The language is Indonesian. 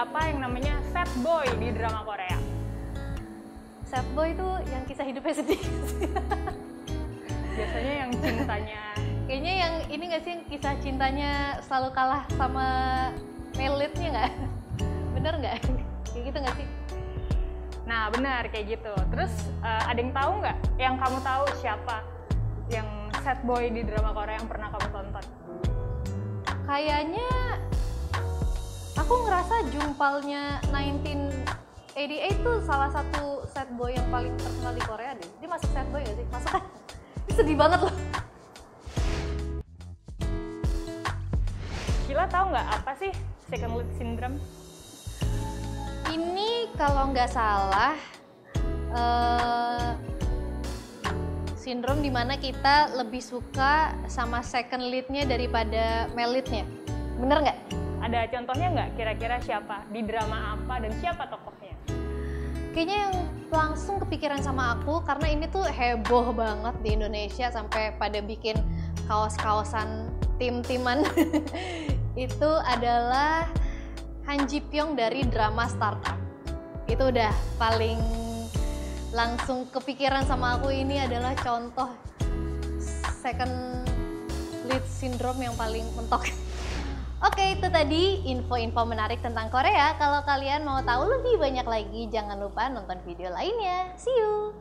apa yang namanya sad boy di drama Korea? Sad boy itu yang kisah hidupnya sedih. Biasanya yang cintanya Kayaknya yang ini nggak sih yang kisah cintanya selalu kalah sama melitnya nggak? Bener nggak? Kayak gitu nggak sih? Nah benar kayak gitu. Terus uh, ada yang tahu nggak? Yang kamu tahu siapa yang sad boy di drama Korea yang pernah kamu tonton? Kayaknya aku ngerasa jumpalnya 1988 tuh salah satu sad boy yang paling terkenal di Korea deh. Dia masuk sad boy gak sih? Masuk kan? Ini sedih banget loh. Sheila tahu nggak apa sih second lead syndrome? Ini kalau nggak salah uh, sindrom di mana kita lebih suka sama second leadnya daripada male leadnya. Bener nggak? Ada contohnya nggak kira-kira siapa di drama apa dan siapa tokohnya? Kayaknya yang langsung kepikiran sama aku karena ini tuh heboh banget di Indonesia sampai pada bikin kaos-kaosan tim-timan itu adalah Han Ji Pyong dari drama Startup. Itu udah paling langsung kepikiran sama aku ini adalah contoh second lead syndrome yang paling mentok. Oke, itu tadi info-info menarik tentang Korea. Kalau kalian mau tahu lebih banyak lagi, jangan lupa nonton video lainnya. See you!